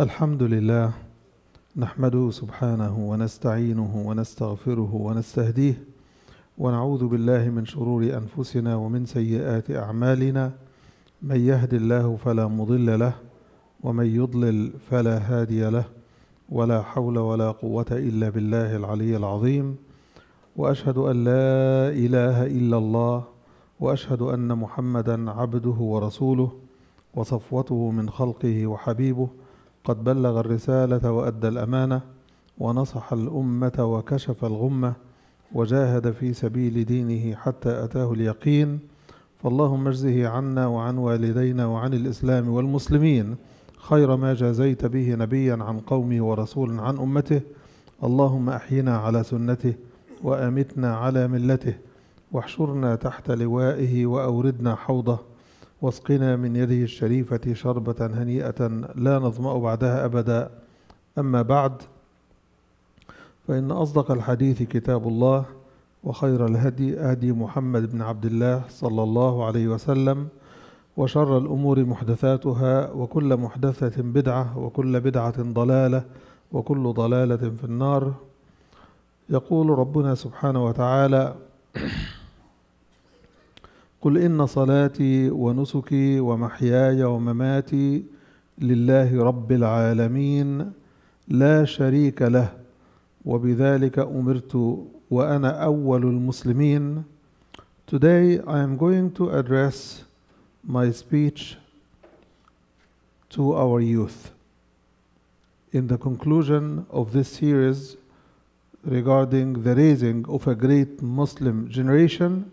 الحمد لله نحمده سبحانه ونستعينه ونستغفره ونستهديه ونعوذ بالله من شرور أنفسنا ومن سيئات أعمالنا. من يهد الله فلا مضل له ومن يضلل فلا هادي له ولا حول ولا قوة إلا بالله العلي العظيم. وأشهد أن لا إله إلا الله وأشهد أن محمدا عبده ورسوله وصفوته من خلقه وحبيبه قد بلغ الرسالة وأدى الأمانة ونصح الأمة وكشف الغمة وجاهد في سبيل دينه حتى أتاه اليقين. فاللهم اجزه عنا وعن والدينا وعن الإسلام والمسلمين. خير ما جازيت به نبيا عن قومه ورسولا عن أمته. اللهم أحينا على سنته وأمتنا على ملته. واحشرنا تحت لوائه وأوردنا حوضه. واسقنا من يده الشريفة شربة هنيئة لا نظمأ بعدها أبدا. أما بعد فإن أصدق الحديث كتاب الله وخير الهدي هدي محمد بن عبد الله صلى الله عليه وسلم وشر الأمور محدثاتها وكل محدثة بدعة وكل بدعة ضلالة وكل ضلالة في النار. يقول ربنا سبحانه وتعالى قل ان صلاتي ونسكي ومحياي ومماتي لله رب العالمين لا شريك له وبذلك امرت وأنا اول المسلمين Today I am going to address my speech to our youth. In the conclusion of this series regarding the raising of a great Muslim generation,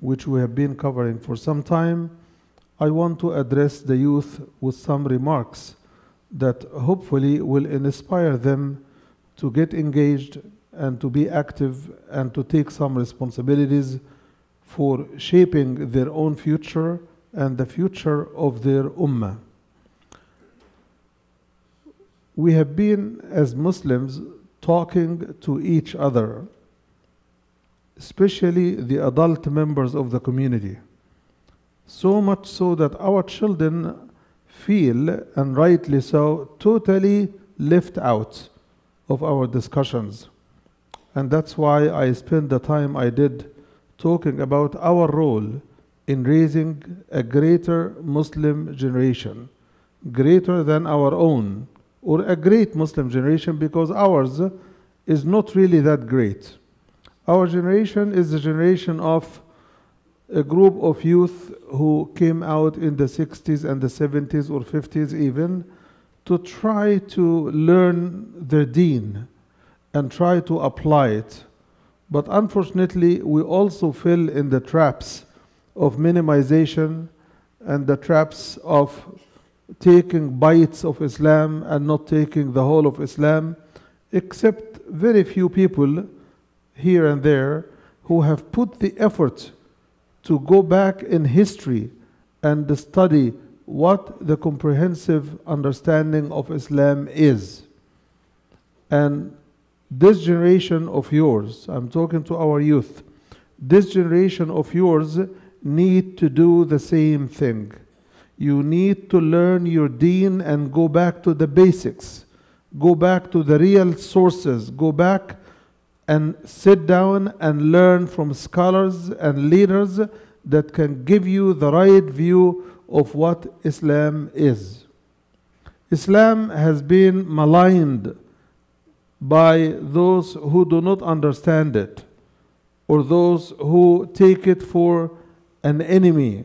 which we have been covering for some time, I want to address the youth with some remarks that hopefully will inspire them to get engaged and to be active and to take some responsibilities for shaping their own future and the future of their ummah. We have been, as Muslims, talking to each other, especially the adult members of the community, so much so that our children feel, and rightly so, totally left out of our discussions. And that's why I spent the time I did talking about our role in raising a greater Muslim generation, greater than our own, or a great Muslim generation, because ours is not really that great. Our generation is the generation of a group of youth who came out in the 60s and the 70s or 50s even to try to learn their deen and try to apply it. But unfortunately, we also fell in the traps of minimization and the traps of taking bites of Islam and not taking the whole of Islam, except very few people here and there who have put the effort to go back in history and study what the comprehensive understanding of Islam is. And this generation of yours, I'm talking to our youth, this generation of yours need to do the same thing. You need to learn your deen and go back to the basics. Go back to the real sources. Go back and sit down and learn from scholars and leaders that can give you the right view of what Islam is. Islam has been maligned by those who do not understand it or those who take it for an enemy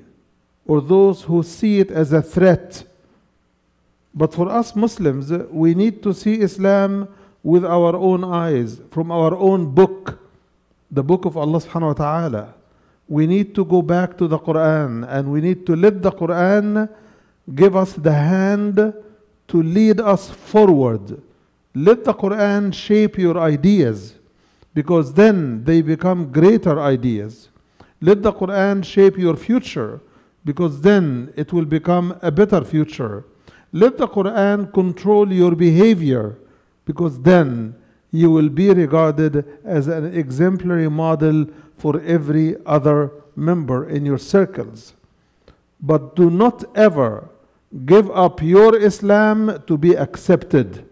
or those who see it as a threat. But for us Muslims, we need to see Islam with our own eyes, from our own book, the book of Allah subhanahu wa ta'ala. We need to go back to the Quran and we need to let the Quran give us the hand to lead us forward. Let the Quran shape your ideas because then they become greater ideas. Let the Quran shape your future because then it will become a better future. Let the Quran control your behavior because then you will be regarded as an exemplary model for every other member in your circles. But do not ever give up your Islam to be accepted.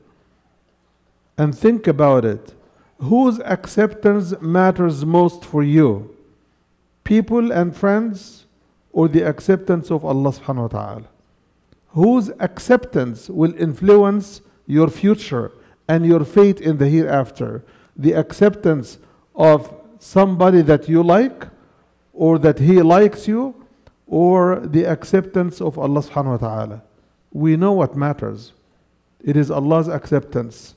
And think about it. Whose acceptance matters most for you? People and friends or the acceptance of Allah subhanahu wa ta'ala? Whose acceptance will influence your future and your fate in the hereafter? The acceptance of somebody that you like or that he likes you or the acceptance of Allah subhanahu wa ta'ala. We know what matters. It is Allah's acceptance.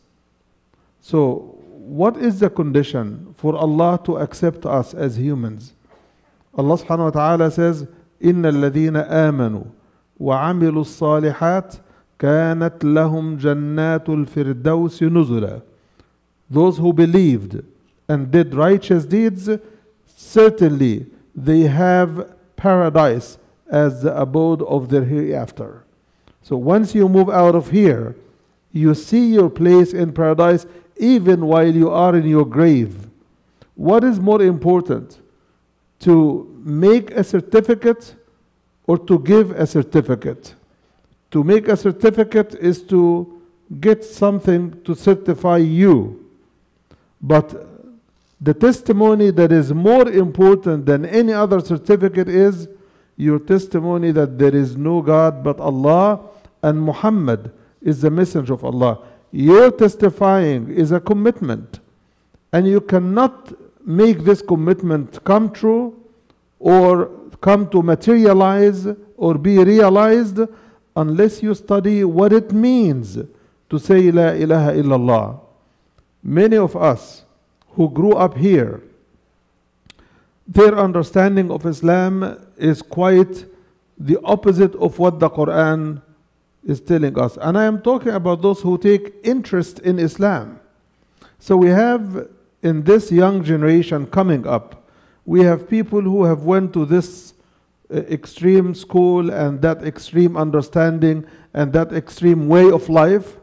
So, what is the condition for Allah to accept us as humans? Allah subhanahu wa ta'ala says, إن الذين آمنوا وعملوا الصالحات كانت لهم جنات الفردوس نزلا Those who believed and did righteous deeds, certainly they have paradise as the abode of their hereafter. So once you move out of here, you see your place in paradise even while you are in your grave. What is more important? To make a certificate or to give a certificate? To make a certificate is to get something to certify you. But the testimony that is more important than any other certificate is your testimony that there is no God but Allah and Muhammad is the messenger of Allah. Your testifying is a commitment, and you cannot make this commitment come true or come to materialize or be realized unless you study what it means to say La ilaha illallah. Many of us who grew up here, their understanding of Islam is quite the opposite of what the Quran is telling us. And I am talking about those who take interest in Islam. So we have in this young generation coming up, we have people who have went to this extreme school and that extreme understanding and that extreme way of life.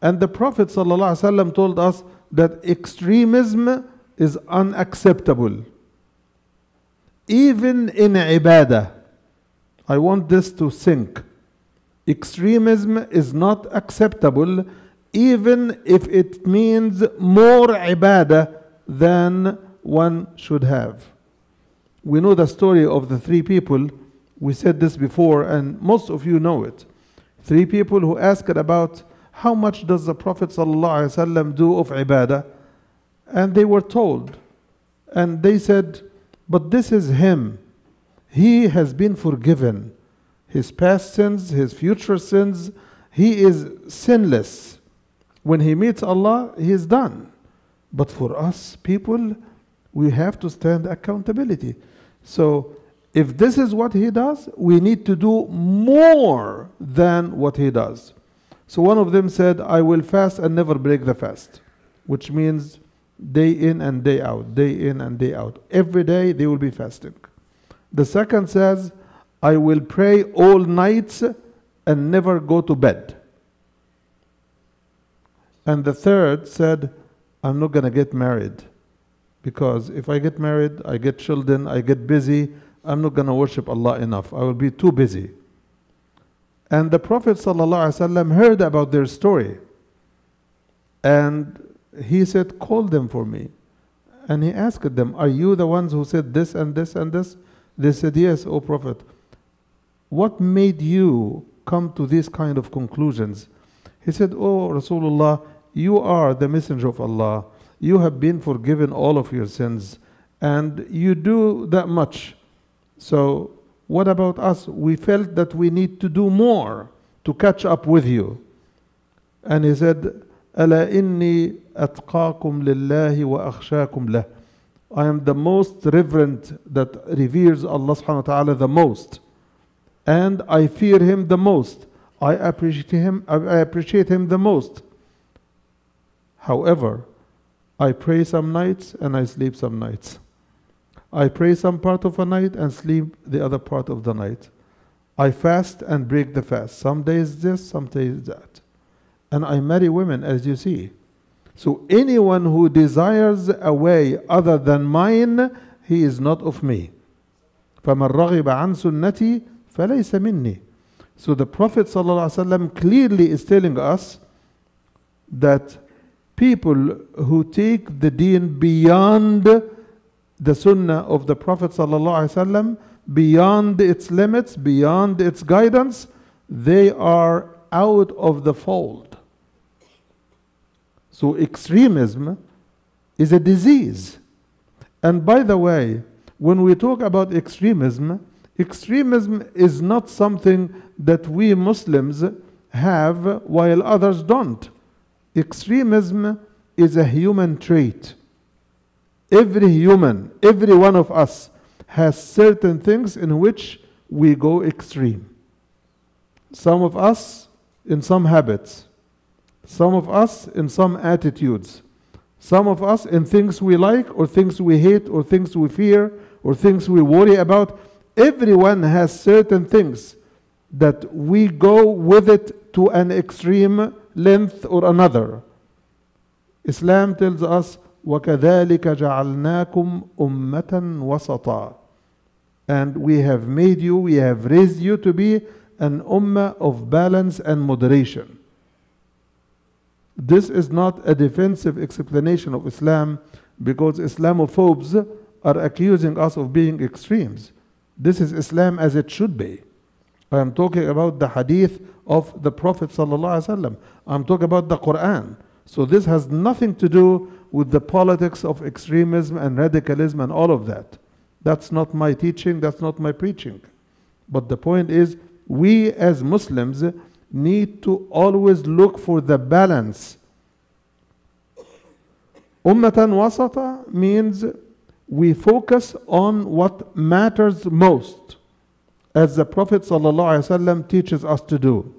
And the Prophet ﷺ told us that extremism is unacceptable. Even in ibadah, I want this to sink. Extremism is not acceptable even if it means more ibadah than one should have. We know the story of the three people. We said this before, and most of you know it. Three people who asked about how much does the Prophet ﷺ do of ibadah? And they were told. And they said, But this is him. He has been forgiven. His past sins, his future sins, he is sinless. When he meets Allah, he is done. But for us people, we have to stand accountability. So if this is what he does, we need to do more than what he does. So one of them said, I will fast and never break the fast, which means day in and day out, day in and day out. Every day they will be fasting. The second says, I will pray all nights and never go to bed. And the third said, I'm not going to get married because if I get married, I get children, I get busy, I'm not going to worship Allah enough. I will be too busy. And the Prophet ﷺ heard about their story. And he said, Call them for me. And he asked them, Are you the ones who said this and this and this? They said, Yes, O Prophet. What made you come to these kind of conclusions? He said, Oh Rasulullah, you are the messenger of Allah You have been forgiven all of your sins. And you do that much. So what about us? We felt that we need to do more to catch up with you. And he said, ألا إني أتقاكم لله وأخشاكم له. I am the most reverent that reveres Allah subhanahu wa ta'ala the most. And I fear him the most. I appreciate him, I appreciate him the most. However, I pray some nights and I sleep some nights. I pray some part of a night and sleep the other part of the night. I fast and break the fast. Some days this, some days that. And I marry women, as you see. So anyone who desires a way other than mine, he is not of me. فَمَنْ رَغِبَ عَنْ سُنَّتِي فَلَيْسَ مِنِّي So the Prophet ﷺ clearly is telling us that people who take the deen beyond the sunnah of the Prophet ﷺ, beyond its limits, beyond its guidance, they are out of the fold. So extremism is a disease. And by the way, when we talk about extremism, extremism is not something that we Muslims have while others don't. Extremism is a human trait. Every human, every one of us, has certain things in which we go extreme. Some of us in some habits, some of us in some attitudes, some of us in things we like or things we hate or things we fear or things we worry about. Everyone has certain things that we go with it to an extreme length or another. Islam tells us, وَكَذَلِكَ جَعَلْنَاكُمْ أُمَّةً وَسَطًا And we have made you, we have raised you to be an ummah of balance and moderation. This is not a defensive explanation of Islam because Islamophobes are accusing us of being extremes. This is Islam as it should be. I am talking about the hadith of the Prophet ﷺ. I'm talking about the Quran. So this has nothing to do with the politics of extremism and radicalism and all of that. That's not my teaching, that's not my preaching. But the point is, we as Muslims need to always look for the balance. Ummatan wasata means we focus on what matters most, as the Prophet ﷺ teaches us to do.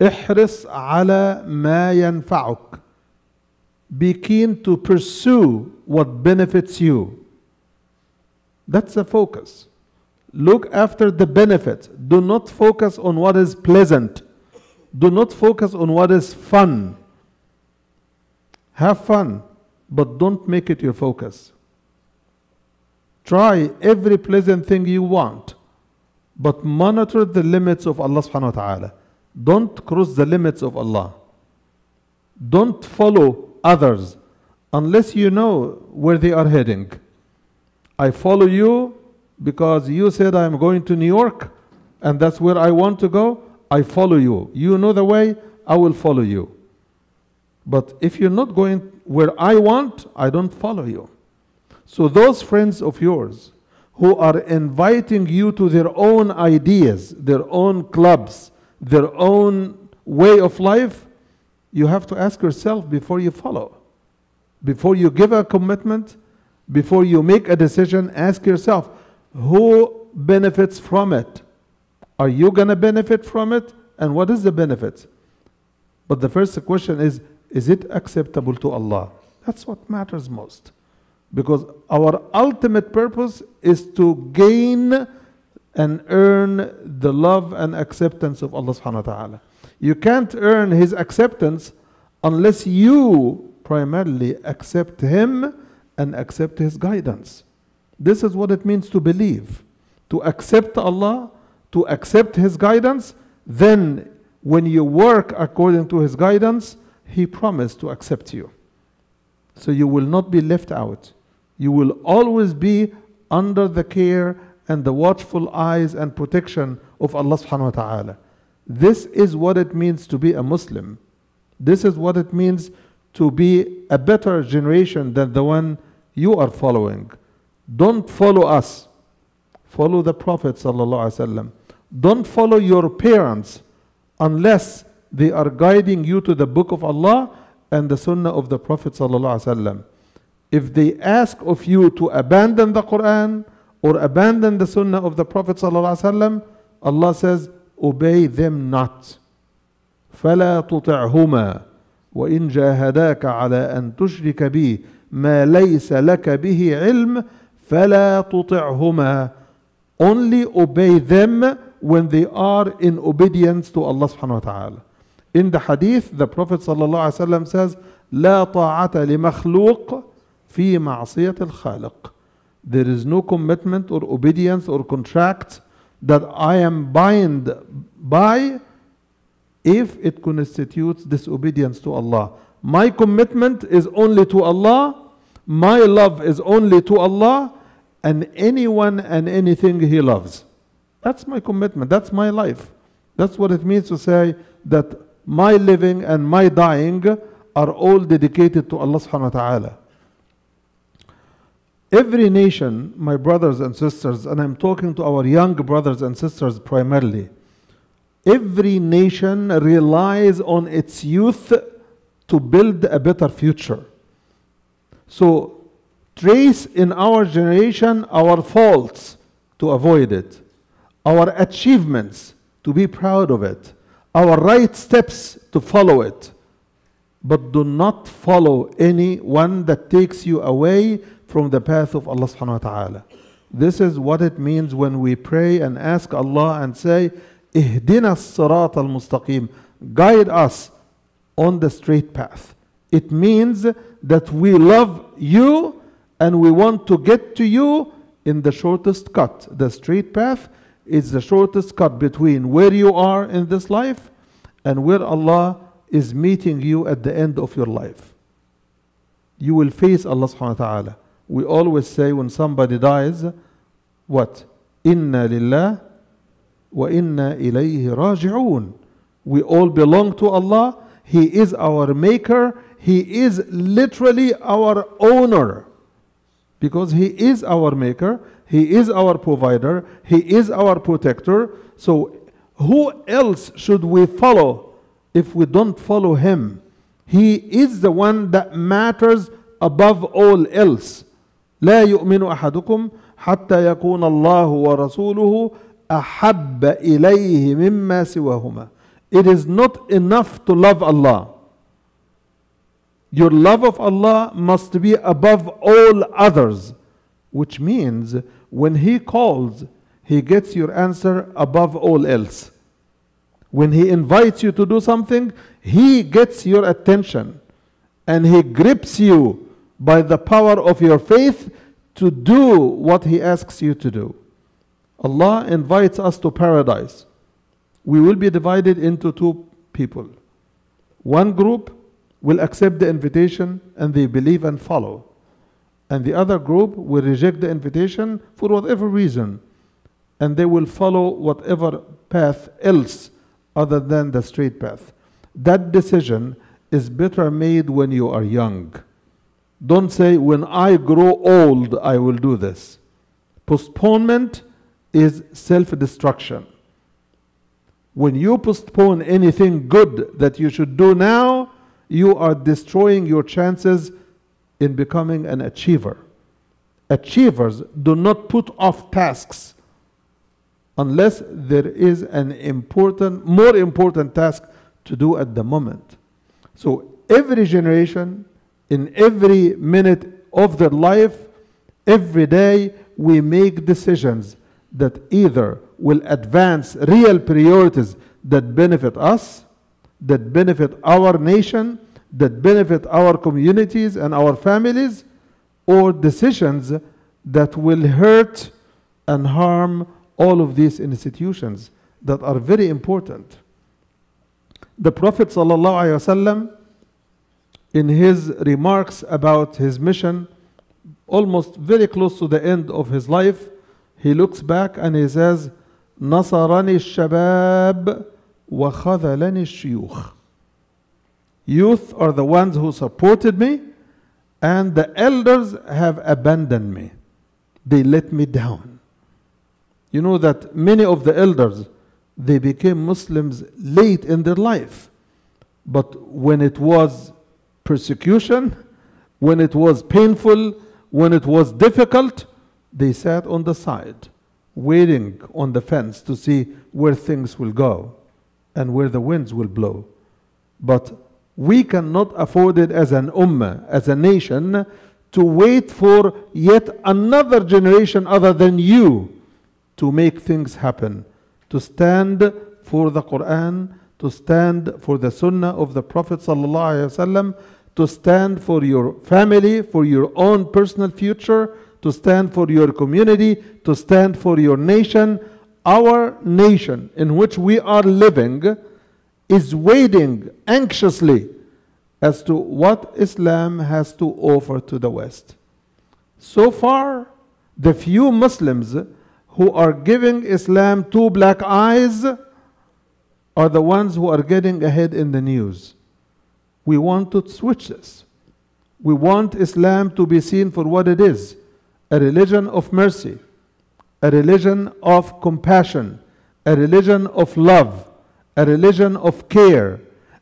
احرص على ما ينفعك. Be keen to pursue what benefits you. That's the focus. Look after the benefit. Do not focus on what is pleasant. Do not focus on what is fun. Have fun, but don't make it your focus. Try every pleasant thing you want, but monitor the limits of Allah subhanahu wa ta'ala. Don't cross the limits of Allah. Don't follow others unless you know where they are heading. I follow you because you said I'm going to New York and that's where I want to go. I follow you. You know the way, I will follow you. But if you're not going where I want, I don't follow you. So, those friends of yours who are inviting you to their own ideas, their own clubs, their own way of life, you have to ask yourself before you follow. Before you give a commitment, before you make a decision, ask yourself who benefits from it? Are you going to benefit from it? And what is the benefit? But the first question is is it acceptable to Allah? That's what matters most. Because our ultimate purpose is to gain and earn the love and acceptance of Allah subhanahu wa ta'ala. You can't earn His acceptance unless you primarily accept Him and accept His guidance. This is what it means to believe. To accept Allah, to accept His guidance, then when you work according to His guidance, He promised to accept you. So you will not be left out. You will always be under the care and the watchful eyes and protection of Allah subhanahu wa ta'ala. This is what it means to be a Muslim. This is what it means to be a better generation than the one you are following. Don't follow us. Follow the Prophet. Don't follow your parents unless they are guiding you to the book of Allah and the sunnah of the Prophet sallallahu alaihi wasallam If they ask of you to abandon the Quran or abandon the sunnah of the Prophet sallallahu alaihi wasallam, Allah says, obey them not. فلا تطعهما وإن جاهداك على أن تشرك بي ما ليس لك به علم فلا تطعهما only obey them when they are in obedience to Allah subhanahu wa ta'ala. In the hadith, the Prophet sallallahu alaihi wasallam says, لا طاعة لمخلوق في معصية الخالق. There is no commitment or obedience or contract that I am bound by if it constitutes disobedience to Allah. My commitment is only to Allah, my love is only to Allah, and anyone and anything He loves. That's my commitment, that's my life. That's what it means to say that my living and my dying are all dedicated to Allah subhanahu wa ta'ala. Every nation, my brothers and sisters, and I'm talking to our young brothers and sisters primarily, every nation relies on its youth to build a better future. So, trace in our generation our faults to avoid it, our achievements to be proud of it, our right steps to follow it. But do not follow anyone that takes you away from the path of Allah subhanahu wa ta'ala. This is what it means when we pray and ask Allah and say, Ihdina as-sirat al-mustaqim. Guide us on the straight path. It means that we love you and we want to get to you in the shortest cut. The straight path is the shortest cut between where you are in this life and where Allah is meeting you at the end of your life. You will face Allah subhanahu wa ta'ala. We always say when somebody dies, what? Inna lillah wa inna ilayhi raji'un. We all belong to Allah. He is our maker. He is literally our owner. Because He is our maker. He is our provider. He is our protector. So who else should we follow if we don't follow Him? He is the one that matters above all else. لا يؤمن أحدكم حتى يكون الله ورسوله أحب إليه مما سواهما. It is not enough to love Allah. Your love of Allah must be above all others, which means when He calls, He gets your answer above all else. When He invites you to do something, He gets your attention and He grips you by the power of your faith to do what He asks you to do. Allah invites us to paradise. We will be divided into two people. One group will accept the invitation and they believe and follow. And the other group will reject the invitation for whatever reason. And they will follow whatever path else other than the straight path. That decision is better made when you are young. Don't say, when I grow old, I will do this. Postponement is self destruction. When you postpone anything good that you should do now, you are destroying your chances in becoming an achiever. Achievers do not put off tasks unless there is an important, more important task to do at the moment. So every generation, in every minute of their life, every day, we make decisions that either will advance real priorities that benefit us, that benefit our nation, that benefit our communities and our families, or decisions that will hurt and harm all of these institutions that are very important. The Prophet ﷺ, in his remarks about his mission, almost very close to the end of his life, he looks back and he says, نصرني الشباب وخذلني الشيوخ. Youth are the ones who supported me, and the elders have abandoned me. They let me down. You know that many of the elders they became Muslims late in their life. But when it was persecution, when it was painful, when it was difficult, they sat on the side, waiting on the fence to see where things will go and where the winds will blow. But we cannot afford it as an ummah, as a nation, to wait for yet another generation other than you to make things happen, to stand for the Quran, to stand for the Sunnah of the Prophet ﷺ, to stand for your family, for your own personal future, to stand for your community, to stand for your nation. our nation in which we are living is waiting anxiously as to what Islam has to offer to the West. So far, the few Muslims who are giving Islam two black eyes are the ones who are getting ahead in the news. We want to switch this. We want Islam to be seen for what it is a religion of mercy, a religion of compassion, a religion of love, a religion of care,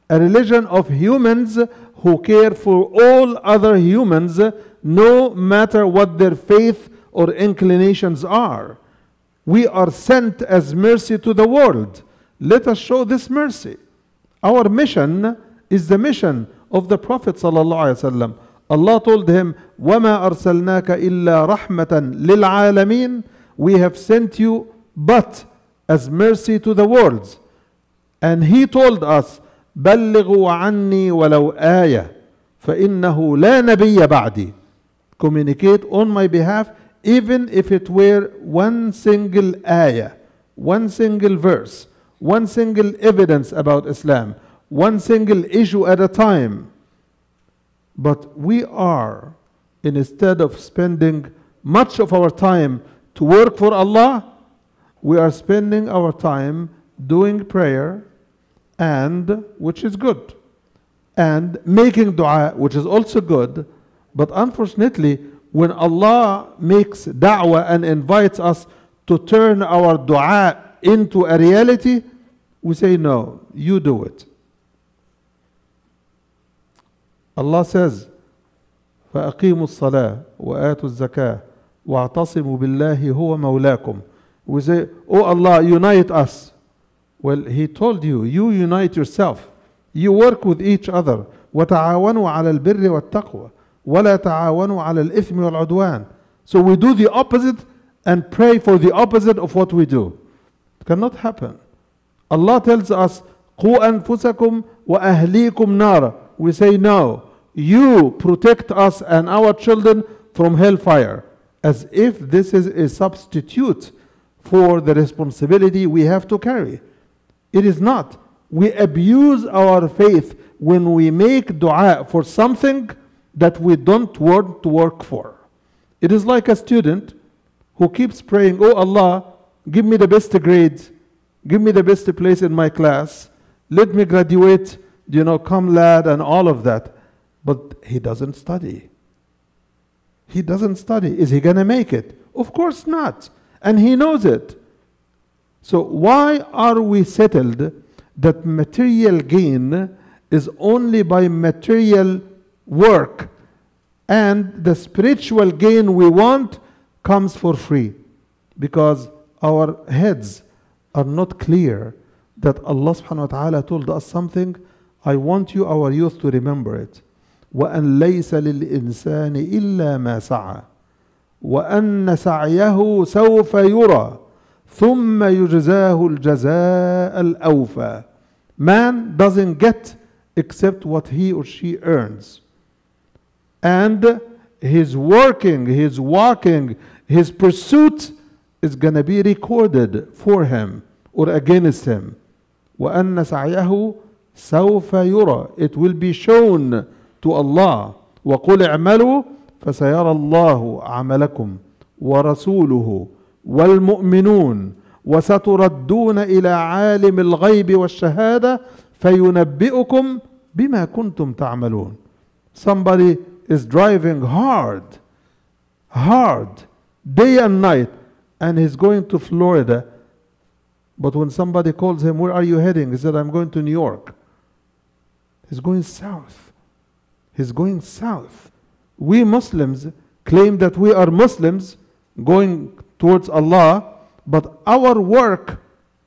a religion of humans who care for all other humans no matter what their faith or inclinations are. We are sent as mercy to the world. Let us show this mercy. Our mission is the mission of the Prophet ﷺ. Allah told him, وَمَا أَرْسَلْنَاكَ إِلَّا رَحْمَةً لِلْعَالَمِينَ We have sent you but as mercy to the worlds. And he told us, بلغوا عني ولو آية فإنه لا نبي بعدي Communicate on my behalf even if it were one single ayah, one single verse, one single evidence about Islam, one single issue at a time. But we are, instead of spending much of our time to work for Allah, we are spending our time doing prayer and which is good and making dua which is also good but unfortunately when Allah makes da'wah and invites us to turn our dua into a reality we say no you do it Allah says فأقيموا الصلاة وآتوا الزكاة واعتصموا بالله هو مولاكم we say oh Allah unite us well, he told you, you unite yourself. You work with each other. وتعاونوا على البر والتقوى ولا تعاونوا على الإثم والعدوان. So we do the opposite and pray for the opposite of what we do. It cannot happen. Allah tells us, قُوا أنفسكم وأهليكم نارا. we say no. You protect us and our children from hellfire. As if this is a substitute for the responsibility we have to carry. It is not. We abuse our faith when we make dua for something that we don't want to work for. It is like a student who keeps praying, Oh Allah, give me the best grades, give me the best place in my class, let me graduate, you know, cum laude, and all of that. But he doesn't study. He doesn't study. Is he going to make it? Of course not. And he knows it. So, why are we settled that material gain is only by material work and the spiritual gain we want comes for free? Because our heads are not clear that Allah subhanahu wa ta'ala told us something. I want you, our youth, to remember it. وأن ليس للإنسان إلا ما سعى وأن سعيه سوف يرى ثم يجزاه الجزاء الأوفى Man doesn't get except what he or she earns. And his working, his walking, his pursuit is going to be recorded for him or against him. وأن سعيه سوف يرى It will be shown to Allah. وقل اعملوا فسيرى الله عملكم ورسوله والمؤمنون وستردون إلى عالم الغيب والشهادة فينبئكم بما كنتم تعملون Somebody is driving hard, hard, day and night, and he's going to Florida. But when somebody calls him, Where are you heading? He said, I'm going to New York. He's going south. He's going south. We Muslims claim that we are Muslims going towards Allah, but our work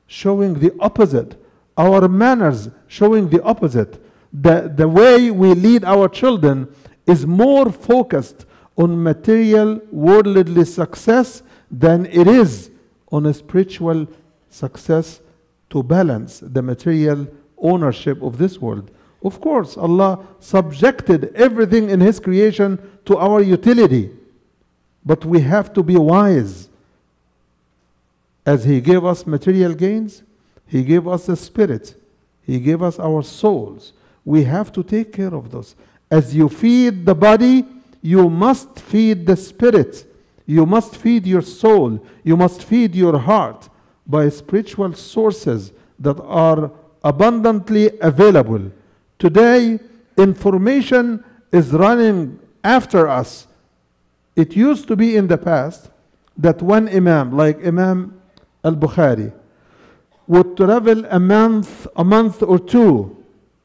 showing the opposite, our manners showing the opposite. The, the way we lead our children is more focused on material, worldly success than it is on a spiritual success to balance the material ownership of this world. Of course, Allah subjected everything in His creation to our utility, but we have to be wise As He gave us material gains, He gave us the spirit, He gave us our souls. We have to take care of those. As you feed the body, you must feed the spirit. You must feed your soul. You must feed your heart by spiritual sources that are abundantly available. Today, information is running after us. It used to be in the past that one Imam, like Imam al Bukhari, would travel a month, a month or two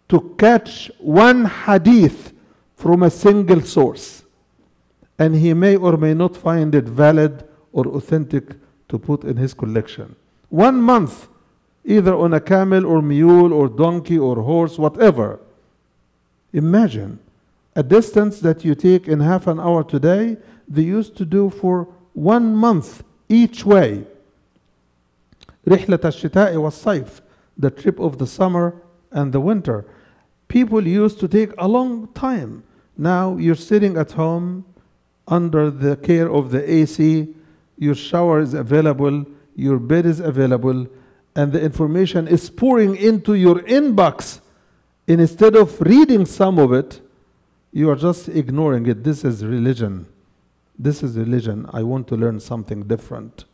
to catch one hadith from a single source. And he may or may not find it valid or authentic to put in his collection. One month, either on a camel or mule or donkey or horse, whatever. Imagine a distance that you take in half an hour today, they used to do for one month each way. رحلة الشتاء والصيف, the trip of the summer and the winter. People used to take a long time. Now you're sitting at home under the care of the AC, your shower is available, your bed is available, and the information is pouring into your inbox. Instead of reading some of it, you are just ignoring it. This is religion. This is religion. I want to learn something different.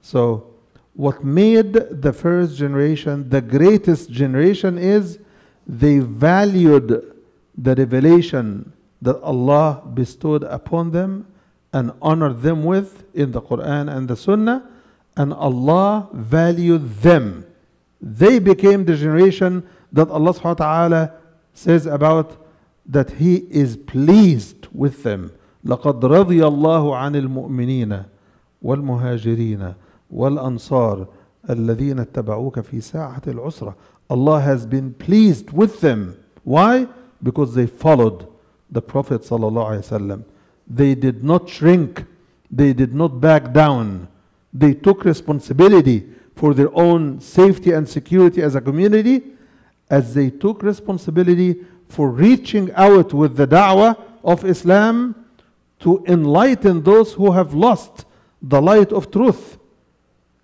So, what made the first generation the greatest generation is they valued the revelation that Allah bestowed upon them and honored them with in the Quran and the Sunnah, and Allah valued them. They became the generation that Allah subhanahu wa ta'ala says about that He is pleased with them. لقد رضي الله عن المؤمنين والمهاجرين والأنصار الذين اتبعوك في ساعة العسرة. Allah has been pleased with them. Why? Because they followed the Prophet ﷺ. They did not shrink. They did not back down. They took responsibility for their own safety and security as a community as they took responsibility for reaching out with the da'wah of Islam to enlighten those who have lost the light of truth,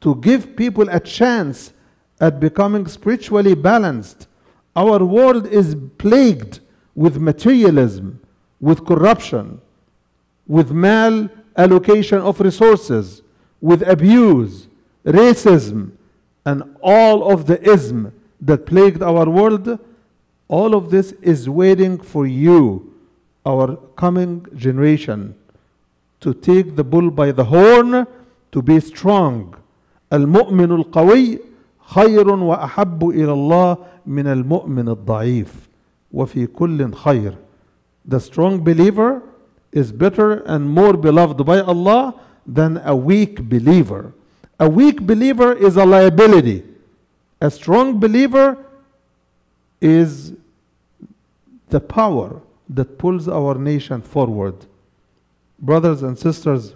to give people a chance at becoming spiritually balanced. Our world is plagued with materialism, with corruption, with mal allocation of resources, with abuse, racism, and all of the ism that plagued our world all of this is waiting for you, our coming generation, to take the bull by the horn, to be strong. المؤمن القوي خير وأحب إلى الله من المؤمن الضعيف وفي كل خير. The strong believer is better and more beloved by Allah than a weak believer. A weak believer is a liability. A strong believer is the power that pulls our nation forward. Brothers and sisters,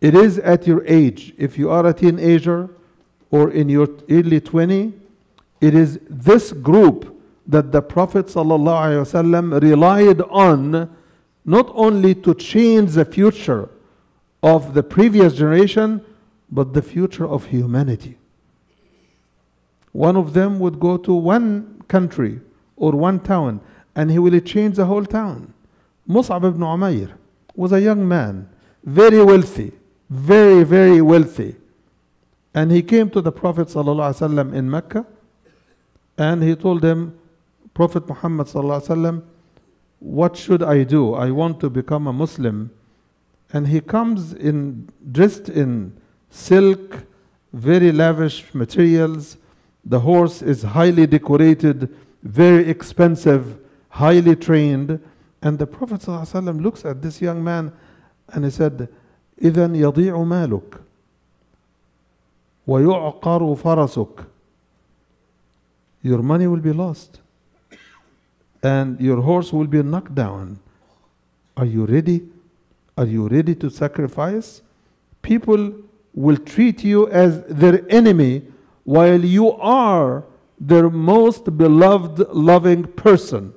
it is at your age, if you are a teenager or in your early 20, it is this group that the Prophet ﷺ relied on not only to change the future of the previous generation, but the future of humanity. One of them would go to one country or one town and he will change the whole town. Mus'ab ibn Umayr was a young man, very wealthy, very, very wealthy. And he came to the Prophet ﷺ in Mecca and he told him, Prophet Muhammad ﷺ, what should I do? I want to become a Muslim. And he comes in dressed in silk, very lavish materials. The horse is highly decorated, very expensive, highly trained. And the Prophet ﷺ looks at this young man and he said, إذا يضيع مالك ويعقر فرسك Your money will be lost and your horse will be knocked down. Are you ready? Are you ready to sacrifice? People will treat you as their enemy while you are their most beloved, loving person.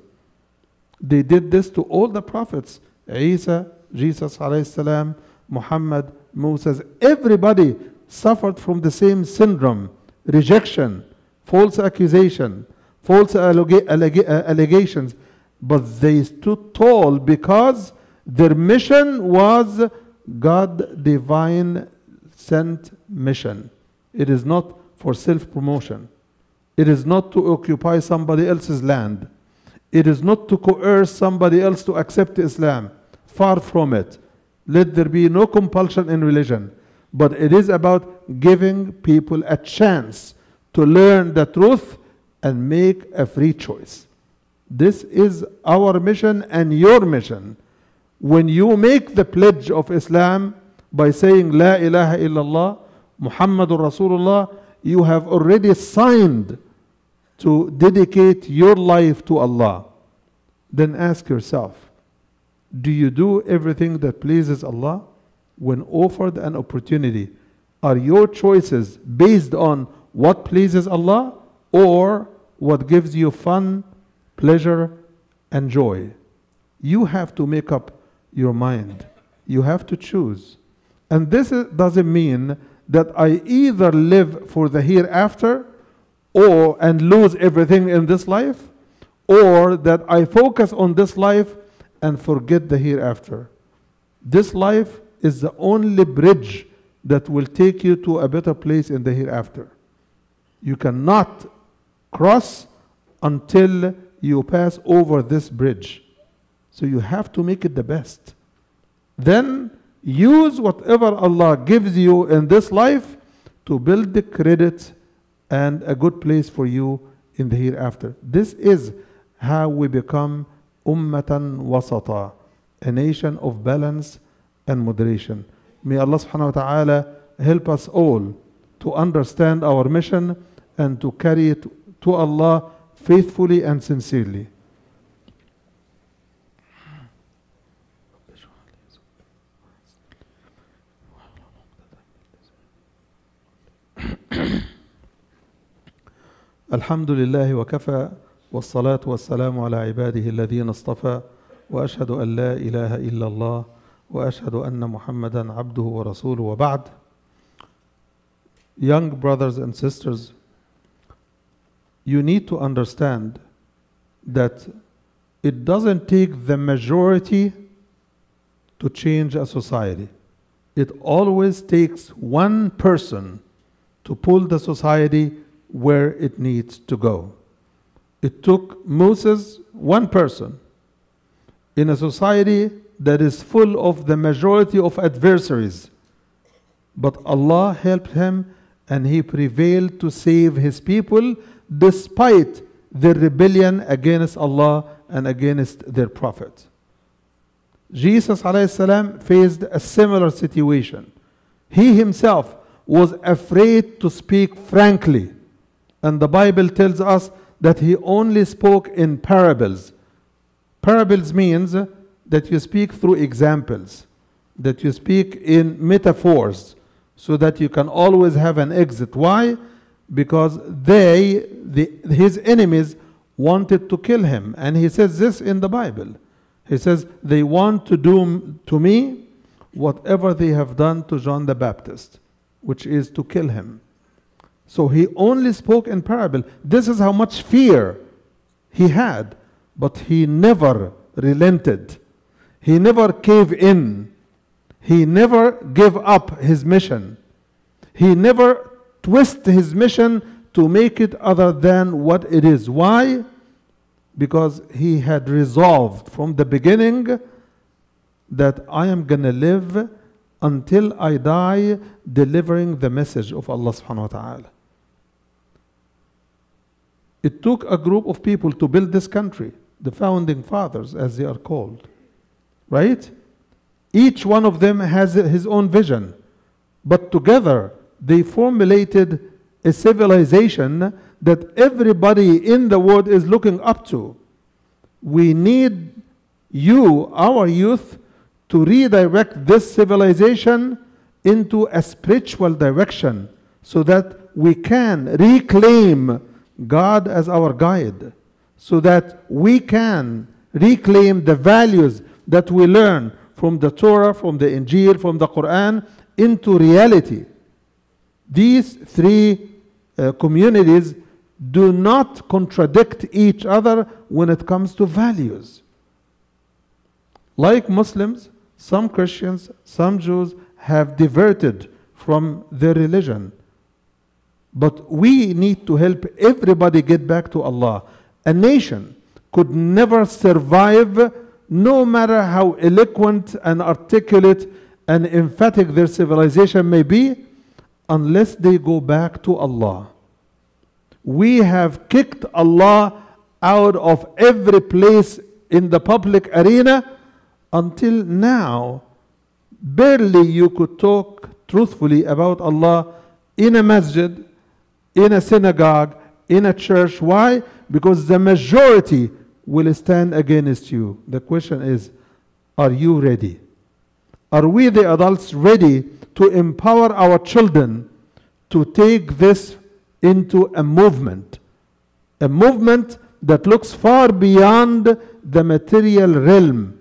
They did this to all the prophets Isa, Jesus, salam, Muhammad, Moses, everybody suffered from the same syndrome rejection, false accusation, false allega- allega- uh, allegations, but they stood tall because their mission was God divine sent mission. It is not for self promotion. It is not to occupy somebody else's land. It is not to coerce somebody else to accept Islam. Far from it. Let there be no compulsion in religion. But it is about giving people a chance to learn the truth and make a free choice. This is our mission and your mission. When you make the pledge of Islam by saying La ilaha illallah, Muhammadur Rasulullah, you have already signed to dedicate your life to Allah. Then ask yourself, do you do everything that pleases Allah? When offered an opportunity, are your choices based on what pleases Allah or what gives you fun, pleasure, and joy? You have to make up your mind. You have to choose. And this doesn't mean that I either live for the hereafter or and lose everything in this life or that I focus on this life and forget the hereafter. This life is the only bridge that will take you to a better place in the hereafter. You cannot cross until you pass over this bridge. So you have to make it the best. Then use whatever Allah gives you in this life to build the credit and a good place for you in the hereafter. This is how we become ummatan wasata, a nation of balance and moderation. May Allah subhanahu wa ta'ala help us all to understand our mission and to carry it to Allah faithfully and sincerely. الحمد لله وكفى والصلاة والسلام على عباده الذين اصطفى وأشهد أن لا إله إلا الله وأشهد أن محمدا عبده ورسوله وبعد Young brothers and sisters, you need to understand that it doesn't take the majority to change a society. It always takes one person to pull the society where it needs to go. It took Moses, one person, in a society that is full of the majority of adversaries. But Allah helped him and he prevailed to save his people despite their rebellion against Allah and against their prophet. Jesus ﷺ faced a similar situation. He himself was afraid to speak frankly. And the Bible tells us that he only spoke in parables. Parables means that you speak through examples, that you speak in metaphors, so that you can always have an exit. Why? Because they, the, his enemies, wanted to kill him. And he says this in the Bible. He says, They want to do to me whatever they have done to John the Baptist, which is to kill him. So he only spoke in parable. This is how much fear he had, but he never relented. He never gave in. He never gave up his mission. He never twist his mission to make it other than what it is. Why? Because he had resolved from the beginning that I am going to live until I die delivering the message of Allah subhanahu wa ta'ala. It took a group of people to build this country, the founding fathers, as they are called. Right? Each one of them has his own vision, but together they formulated a civilization that everybody in the world is looking up to. We need you, our youth, to redirect this civilization into a spiritual direction so that we can reclaim God as our guide, so that we can reclaim the values that we learn from the Torah, from the Injil, from the Quran into reality. These three uh, communities do not contradict each other when it comes to values. Like Muslims, some Christians, some Jews have diverted from their religion. But we need to help everybody get back to Allah. A nation could never survive, no matter how eloquent and articulate and emphatic their civilization may be, unless they go back to Allah. We have kicked Allah out of every place in the public arena until now. Barely you could talk truthfully about Allah in a masjid, in a synagogue, in a church. Why? Because the majority will stand against you. The question is are you ready? Are we, the adults, ready to empower our children to take this into a movement? A movement that looks far beyond the material realm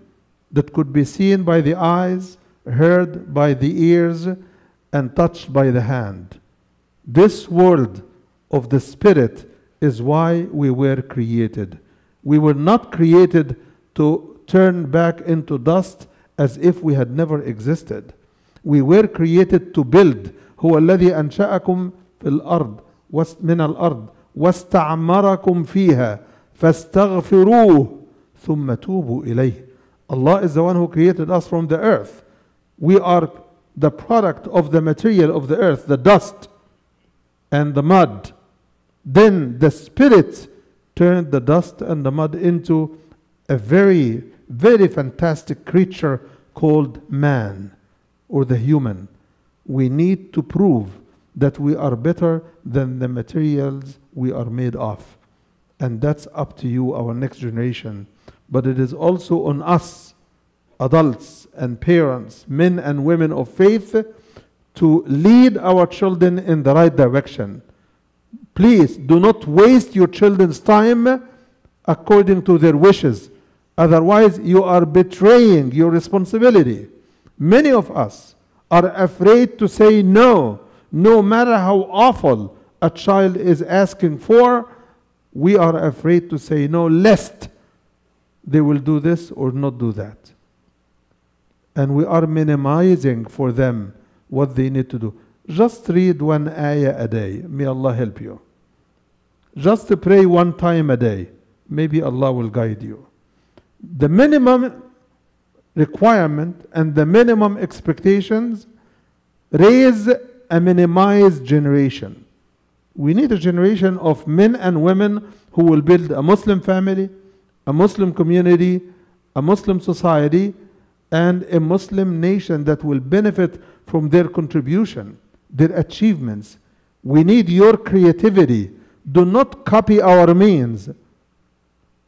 that could be seen by the eyes, heard by the ears, and touched by the hand. This world of the Spirit is why we were created. We were not created to turn back into dust as if we had never existed. We were created to build. هو الذي أنشأكم في الأرض من الأرض واستعمركم فيها فاستغفروه ثم توبوا إليه. Allah is the one who created us from the earth. We are the product of the material of the earth, the dust and the mud. Then the Spirit turned the dust and the mud into a very, very fantastic creature called man or the human. We need to prove that we are better than the materials we are made of. And that's up to you, our next generation. But it is also on us, adults and parents, men and women of faith, to lead our children in the right direction. Please do not waste your children's time according to their wishes. Otherwise, you are betraying your responsibility. Many of us are afraid to say no, no matter how awful a child is asking for. We are afraid to say no, lest they will do this or not do that. And we are minimizing for them what they need to do. Just read one ayah a day. May Allah help you. Just to pray one time a day. Maybe Allah will guide you. The minimum requirement and the minimum expectations raise a minimized generation. We need a generation of men and women who will build a Muslim family, a Muslim community, a Muslim society, and a Muslim nation that will benefit from their contribution, their achievements. We need your creativity Do not copy our means,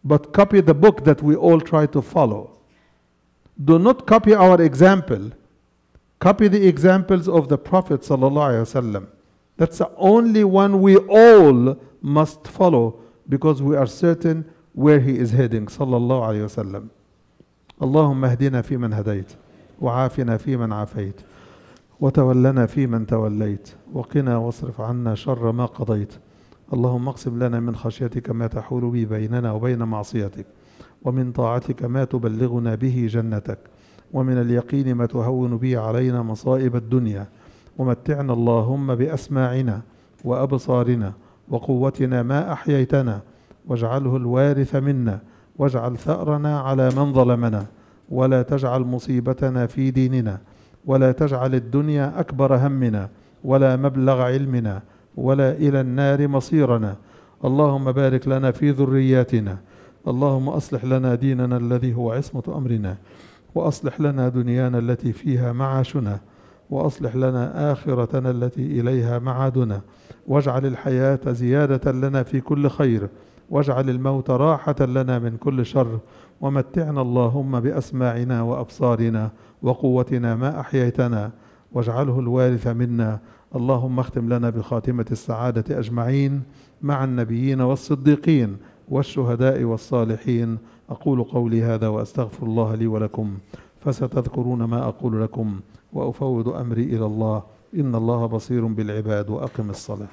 but copy the book that we all try to follow. Do not copy our example. Copy the examples of the Prophet ﷺ. That's the only one we all must follow because we are certain where he is heading صلى الله عليه وسلم اللهم اهدنا فيمن هديت وعافنا فيمن عافيت وتولنا فيمن توليت وقنا واصرف عنا شر ما قضيت اللهم اقسم لنا من خشيتك ما تحول به بيننا وبين معصيتك ومن طاعتك ما تبلغنا به جنتك ومن اليقين ما تهون به علينا مصائب الدنيا. ومتعنا اللهم بأسماعنا وأبصارنا وقوتنا ما أحييتنا واجعله الوارث منا واجعل ثأرنا على من ظلمنا. ولا تجعل مصيبتنا في ديننا ولا تجعل الدنيا أكبر همنا ولا مبلغ علمنا. ولا إلى النار مصيرنا. اللهم بارك لنا في ذرياتنا. اللهم أصلح لنا ديننا الذي هو عصمة أمرنا. وأصلح لنا دنيانا التي فيها معاشنا. وأصلح لنا آخرتنا التي إليها معادنا. واجعل الحياة زيادة لنا في كل خير. واجعل الموت راحة لنا من كل شر. ومتعنا اللهم بأسماعنا وأبصارنا وقوتنا ما أحييتنا. واجعله الوارث منا. اللهم اختم لنا بخاتمة السعادة أجمعين مع النبيين والصديقين والشهداء والصالحين. أقول قولي هذا وأستغفر الله لي ولكم فستذكرون ما أقول لكم وأفوض أمري إلى الله. إن الله بصير بالعباد وأقم الصلاة.